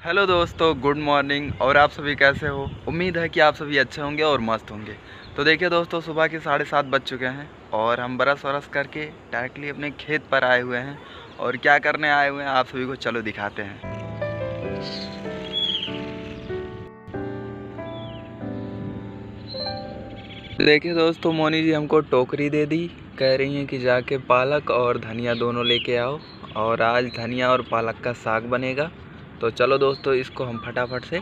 Hello दोस्तों, good morning. और आप सभी कैसे हो? उम्मीद है कि आप सभी अच्छे होंगे और मस्त होंगे। तो देखिए दोस्तों, सुबह के साढ़े सात बज चुके हैं और हम बरस वरस करके डायरेक्टली अपने खेत पर आए हुए हैं। और क्या करने आए हुए हैं, आप सभी को चलो दिखाते हैं। देखिए दोस्तों, मोनी जी हमको टोकरी दे दी। कह रही हैं कि जाके पालक और धनिया दोनों लेके आओ। और आज धनिया और पालक का साग बनेगा। तो चलो दोस्तों इसको हम फटाफट से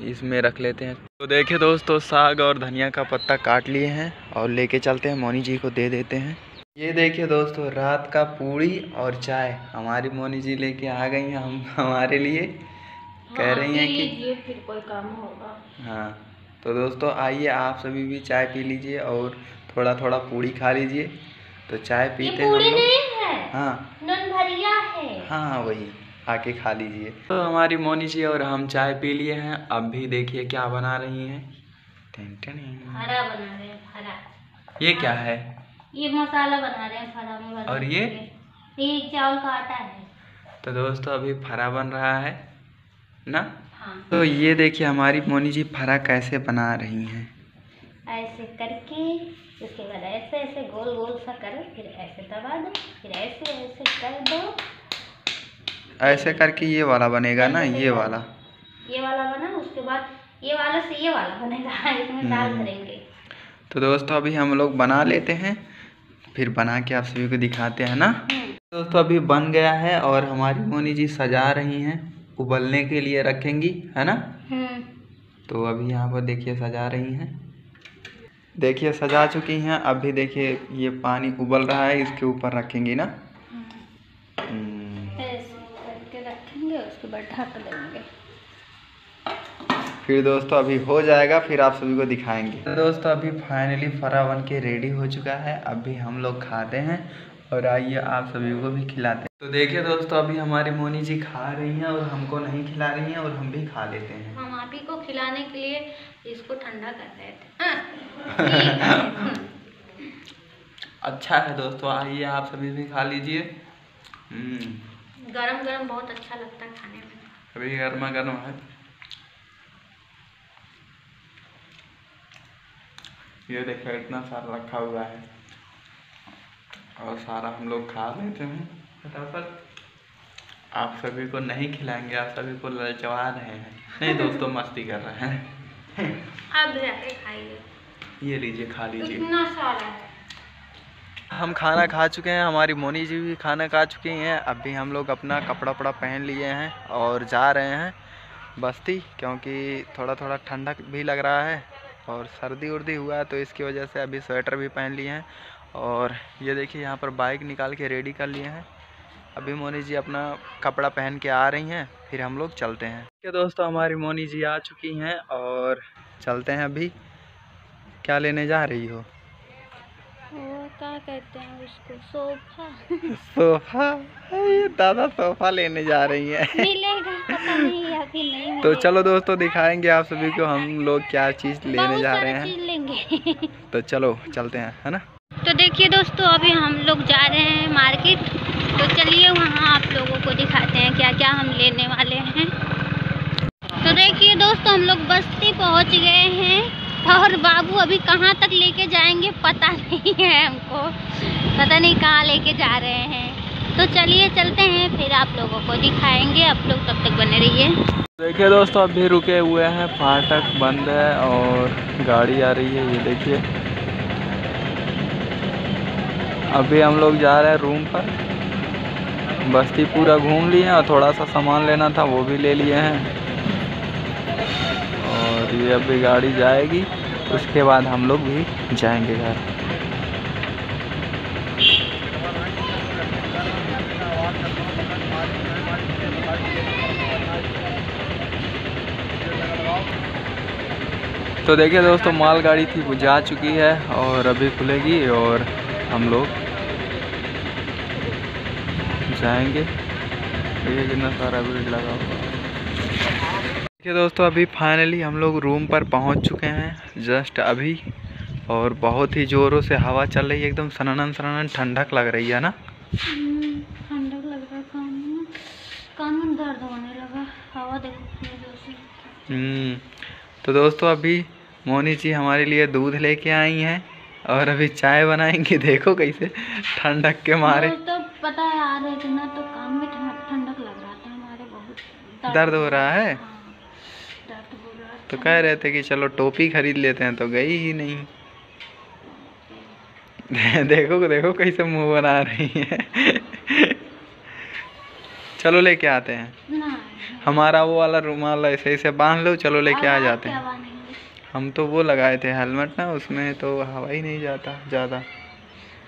इसमें रख लेते हैं। तो देखिए दोस्तों साग और धनिया का पत्ता काट लिए हैं और लेके चलते हैं। मोनी जी को दे देते हैं। ये देखिए दोस्तों रात का पूड़ी और चाय। हमारी मोनी जी लेके आ गई हैं हम हमारे लिए। कह रही हैं कि ये फिर कोई काम होगा। हाँ तो दोस्तों आइए आप सभी भी चाय पी लीजिए और थोड़ा थोड़ा पूड़ी खा लीजिए। तो चाय पीते हैं हम लोग। हाँ नन भरिया है। हाँ हाँ वही। आके खा लीजिए। तो हमारी मोनी जी और हम चाय पी लिए हैं। अब भी देखिए क्या बना रही हैं। हरा बना रहे हैं हरा। ये क्या है? ये मसाला बना रहे हैं फरा में और ये? ये चावल का आटा है। तो दोस्तों अभी फरा बन रहा है ना? हाँ। तो ये देखिए हमारी मोनी जी फरा कैसे बना रही हैं। ऐसे करके उसके बाद ऐसे ऐसे गोल गोल सा करो फिर ऐसे दबा दो फिर ऐसे ऐसे कर दो। ऐसे करके ये वाला बनेगा ना ये वाला। ये वाला बना उसके बाद ये वाला से ये वाला बनेगा इसमें दाल हम्म। भरेंगे। तो दोस्तों अभी हम लोग बना लेते हैं फिर बना के आप सभी को दिखाते हैं ना। हम्म, दोस्तों अभी बन गया है और हमारी मोनी जी सजा रही हैं उबलने के लिए रखेंगी है ना? हम्म। तो अभी यहाँ पर देखिए सजा रही हैं। देखिए सजा चुकी हैं अभी देखिए ये पानी उबल रहा है इसके ऊपर रखेंगी ना। ढक देंगे फिर दोस्तों अभी हो जाएगा फिर आप सभी को दिखाएँगे। तो दोस्तों अभी फाइनली फरा बन के रेडी हो चुका है अभी हम लोग खाते हैं और आइए आप सभी को भी खिलाते हैं। तो देखिए दोस्तों अभी हमारी मोनी जी खा रही हैं और हमको नहीं खिला रही हैं और हम भी खा लेते हैं। हम आप ही को खिलाने के लिए इसको ठंडा कर रहे थे। हाँ, है। अच्छा है दोस्तों आइए आप सभी भी खा लीजिए। हम्म, गरम गरम बहुत अच्छा लगता है खाने में। अभी गर्मा गर्म है। ये देखो इतना सारा रखा हुआ है। और सारा हम लोग खा लेते हैं। फटाफट। आप सभी को नहीं खिलाएँगे आप सभी को ललचवा रहे हैं। नहीं दोस्तों मस्ती कर रहे हैं। अब खाइए। ये लीजिए खा लीजिए। इतना सारा है। हम खाना खा चुके हैं, हमारी मोनी जी भी खाना खा चुकी हैं। अभी हम लोग अपना कपड़ा वपड़ा पहन लिए हैं और जा रहे हैं बस्ती, क्योंकि थोड़ा थोड़ा ठंडक भी लग रहा है और सर्दी उर्दी हुआ है तो इसकी वजह से अभी स्वेटर भी पहन लिए हैं। और ये देखिए, यहाँ पर बाइक निकाल के रेडी कर लिए हैं। अभी मोनी जी अपना कपड़ा पहन के आ रही हैं, फिर हम लोग चलते हैं। ठीक है दोस्तों, हमारी मोनी जी आ चुकी हैं और चलते हैं अभी। क्या लेने जा रही हो? क्या कहते हैं उसको? सोफा। सोफा? ये दादा सोफा लेने जा रही है। मिलेगा पता नहीं अभी नहीं तो चलो दोस्तों दिखाएँगे आप सभी को हम लोग क्या चीज़ लेने जा रहे हैं। लेंगे। तो चलो चलते हैं है ना? तो देखिए दोस्तों अभी हम लोग जा रहे हैं मार्केट। तो चलिए वहाँ आप लोगों को दिखाते हैं क्या क्या हम लेने वाले हैं। तो देखिए दोस्तों हम लोग बस्ती पहुँच गए हैं। और बाबू अभी कहाँ तक लेके जाएँगे पता नहीं है हमको। पता नहीं कहाँ लेके जा रहे हैं। तो चलिए चलते हैं, फिर आप लोगों को दिखाएँगे। आप लोग तब तक बने रहिए। देखिए दोस्तों, अभी रुके हुए हैं, फाटक बंद है और गाड़ी आ रही है, ये देखिए। अभी हम लोग जा रहे हैं रूम पर। बस्ती पूरा घूम लिए और थोड़ा सा सामान लेना था, वो भी ले लिए हैं। ये अभी गाड़ी जाएगी, उसके बाद हम लोग भी जाएँगे घर तो देखिए दोस्तों, मालगाड़ी थी, वो जा चुकी है और अभी खुलेगी और हम लोग जाएँगे देखिए कितना सारा भीड़ लगा हुआ। देखिए दोस्तों अभी फाइनली हम लोग रूम पर पहुँच चुके हैं जस्ट अभी। और बहुत ही ज़ोरों से हवा चल रही है एकदम सनन सनन ठंडक लग रही है ना? ठंडक लग रहा है कान में। कान में दर्द होने लगा हवा देखो हम्म, तो दोस्तों अभी मोनी जी हमारे लिए दूध लेके आई हैं और अभी चाय बनाएँगे देखो कैसे ठंडक के मारे। तो पता है आ रहे थे ना तो काम में ठंडक लग रहा था हमारे बहुत। दर्द हो रहा है? हाँ, तो कह रहे थे कि चलो टोपी खरीद लेते हैं तो गई ही नहीं। देखो देखो कैसे मुँह बना रही है। चलो लेके आते हैं। हमारा वो वाला रुमाल ऐसे ऐसे बाँध लो चलो लेके आ जाते हैं। हम तो वो लगाए थे हेलमेट ना उसमें तो हवा ही नहीं जाता ज़्यादा।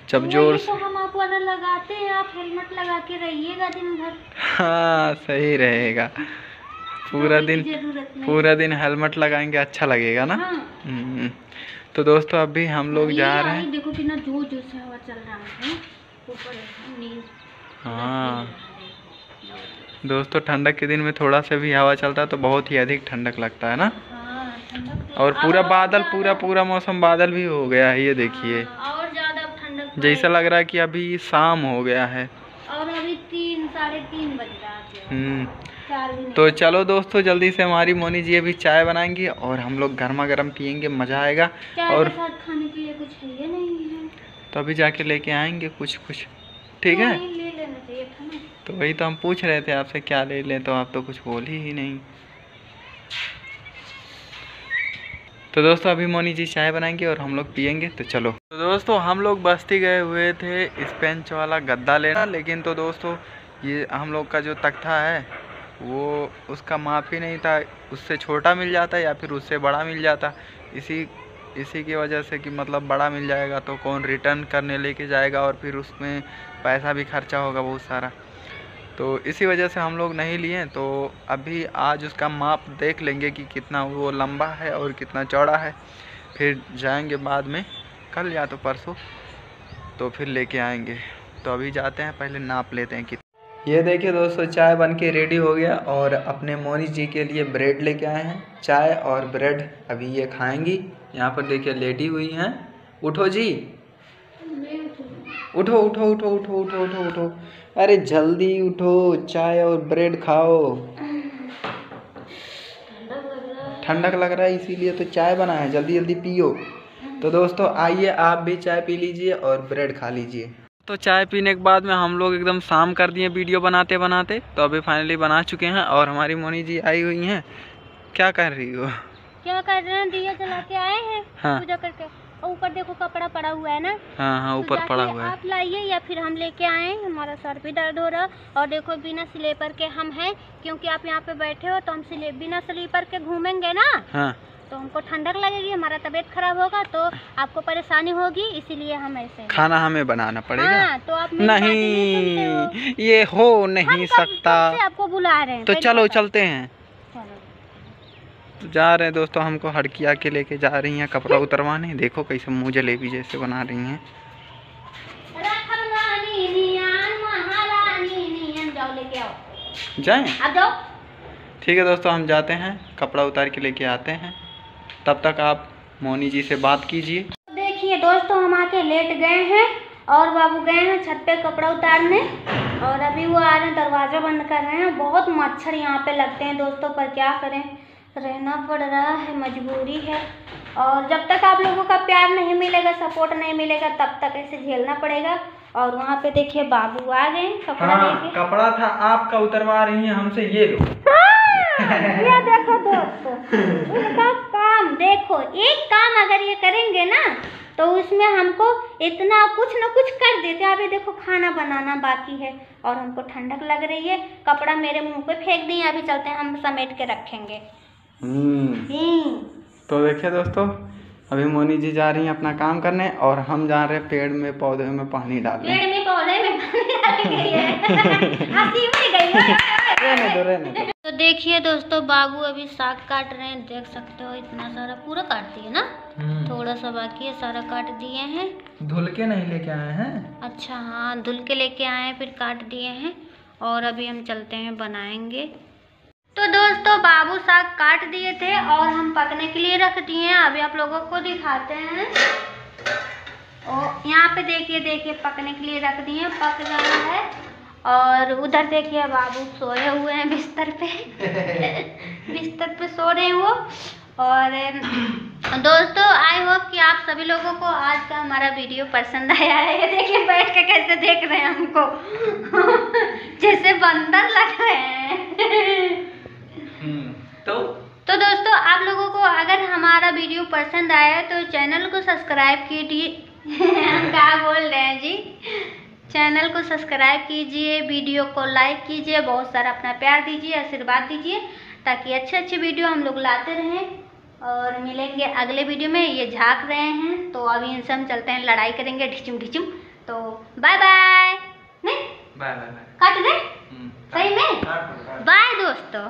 जब ज़ोर तो से हम आप वाला लगाते हैं आप हेलमेट लगा के रहिएगा दिन भर। हाँ सही रहेगा। पूरा दिन पूरा दिन हेलमेट लगाएँगे अच्छा लगेगा ना? हाँ। हम्म, तो दोस्तों अभी हम लोग जा रहे हैं। देखो कितना ज़ोर ज़ोर से हवा चल रहा है। ऊपर हाँ दोस्तों ठंडक के दिन में थोड़ा सा भी हवा चलता है तो बहुत ही अधिक ठंडक लगता है ना? हाँ तो- और पूरा बादल पूरा पूरा मौसम बादल भी हो गया है ये देखिए। हाँ, और ज़्यादा ठंडक जैसा लग रहा है कि अभी शाम हो गया है। और अभी तीन साढ़े तीन बज रहा है। हम्म। तो चलो दोस्तों जल्दी से हमारी मोनी जी अभी चाय बनाएँगी और हम लोग गर्मा गर्म पियेंगे मज़ा आएगा और खाने के लिए कुछ है नहीं है? तो अभी जाके लेके आएँगे कुछ कुछ। ठीक है? ले लेना तो वही तो हम पूछ रहे थे आपसे क्या ले लें? तो आप तो कुछ बोल ही नहीं। तो दोस्तों अभी मोनी जी चाय बनाएँगे और हम लोग पियेंगे तो चलो। तो दोस्तों हम लोग बस्ती गए हुए थे स्पेंच वाला गद्दा लेना लेकिन तो दोस्तों ये हम लोग का जो तख्ता है वो उसका माप ही नहीं था। उससे छोटा मिल जाता या फिर उससे बड़ा मिल जाता। इसी इसी की वजह से कि मतलब बड़ा मिल जाएगा तो कौन रिटर्न करने लेके जाएगा और फिर उसमें पैसा भी खर्चा होगा बहुत सारा। तो इसी वजह से हम लोग नहीं लिए। तो अभी आज उसका माप देख लेंगे कि कितना वो लंबा है और कितना चौड़ा है। फिर जाएँगे बाद में कल या तो परसों तो फिर लेके आएँगे। तो अभी जाते हैं, पहले नाप लेते हैं कि ये देखिए दोस्तों, चाय बन के रेडी हो गया और अपने मोनी जी के लिए ब्रेड लेके आए हैं। चाय और ब्रेड अभी ये खाएँगी। यहाँ पर देखिए लेटी हुई हैं। उठो जी। उठो उठो उठो उठो उठो उठो उठो। अरे जल्दी उठो, चाय और ब्रेड खाओ। ठंडक लग रहा है, इसीलिए तो चाय बना है। जल्दी जल्दी पियो। तो दोस्तों, आइए, आप भी चाय पी लीजिए और ब्रेड खा लीजिए। तो चाय पीने के बाद में हम लोग एकदम शाम कर दिए वीडियो बनाते बनाते। तो अभी फाइनली बना चुके हैं और हमारी मोनी जी आई हुई हैं। क्या कर रही हो? क्या कर रहे हैं? दिया जला के आए हैं हाँ। पूजा करके। और ऊपर देखो कपड़ा पड़ा हुआ है ना? हाँ हाँ तो ऊपर जाके पड़ा हुआ है। आप लाइए या फिर हम लेके आए हमारा सर भी दर्द हो रहा। और देखो बिना स्लीपर के हम हैं क्योंकि आप यहाँ पे बैठे हो तो हम बिना स्लीपर के घूमेंगे ना? हाँ। तो हमको ठंडक लगेगी हमारा तबीयत खराब होगा तो आपको परेशानी होगी इसीलिए हम ऐसे खाना हमें बनाना पड़ेगा। हाँ तो आप नहीं हो। नहीं ये हो नहीं सकता। आपको बुला रहे हैं? तो चलो चलते हैं। तो जा रहे हैं दोस्तों हमको हड़किया के लेके जा रही हैं कपड़ा उतरवाने। देखो कैसे मुँह जलेबी जैसे बना रही हैं। जाएँ? अब जाओ। ठीक है दोस्तों हम जाते हैं कपड़ा उतार के लेके आते हैं। तब तक आप मोनी जी से बात कीजिए। देखिए दोस्तों हम आके लेट गए हैं और बाबू गए हैं छत पे कपड़ा उतारने और अभी वो आ रहे हैं दरवाज़ा बंद कर रहे हैं। बहुत मच्छर यहाँ पे लगते हैं दोस्तों पर क्या करें? रहना पड़ रहा है मजबूरी है। और जब तक आप लोगों का प्यार नहीं मिलेगा सपोर्ट नहीं मिलेगा तब तक ऐसे झेलना पड़ेगा। और वहाँ पे देखिए बाबू आ गए कपड़ा लेके। कपड़ा था आपका उतरवा रही है हमसे ये लो। ये देखो दोस्तों उनका देखो एक काम अगर ये करेंगे ना तो उसमें हमको इतना कुछ ना कुछ कर देते अभी देखो खाना बनाना बाकी है और हमको ठंडक लग रही है। कपड़ा मेरे मुँह पे फेंक दिए अभी चलते हैं हम समेट के रखेंगे। हम्म। हम्म। तो देखिए दोस्तों अभी मोनी जी जा रही हैं अपना काम करने और हम जा रहे हैं पेड़ में पौधे में पानी डालने। पेड़ में पौधे में पानी डाल गई है हँसी में गई है। रहने दो रहने दो तो देखिए दोस्तों बाबू अभी साग काट रहे हैं। देख सकते हो इतना सारा पूरा काट दिए ना? हम्म, थोड़ा सा बाकी है सारा काट दिए हैं। धुल के नहीं लेके आए हैं? अच्छा हाँ धुल के लेके आए हैं फिर काट दिए हैं और अभी हम चलते हैं बनाएँगे। तो दोस्तों बाबू साग काट दिए थे और हम पकने के लिए रख दिए हैं। अभी आप लोगों को दिखाते हैं। और यहाँ पे देखिए देखिए पकने के लिए रख दिए पक रहा है। और उधर देखिए बाबू सोए हुए हैं बिस्तर पे। बिस्तर पे सो रहे हैं वो। और दोस्तों आई होप कि आप सभी लोगों को आज का हमारा वीडियो पसंद आया है। ये देखिए बैठ के कैसे देख रहे हैं हमको। जैसे बंदर लग रहे हैं। तो? तो दोस्तों आप लोगों को अगर हमारा वीडियो पसंद आया तो चैनल को सब्सक्राइब कीजिए। हम क्या बोल रहे हैं जी? चैनल को सब्सक्राइब कीजिए वीडियो को लाइक कीजिए बहुत सारा अपना प्यार दीजिए आशीर्वाद दीजिए ताकि अच्छे अच्छे वीडियो हम लोग लाते रहें। और मिलेंगे अगले वीडियो में ये झाँक रहे हैं तो अभी इनसे हम चलते हैं लड़ाई करेंगे ढिचुम ढिचुम। तो बाय बाय नहीं? बाय बाय बाय काट दे। सही में? बाय दोस्तों।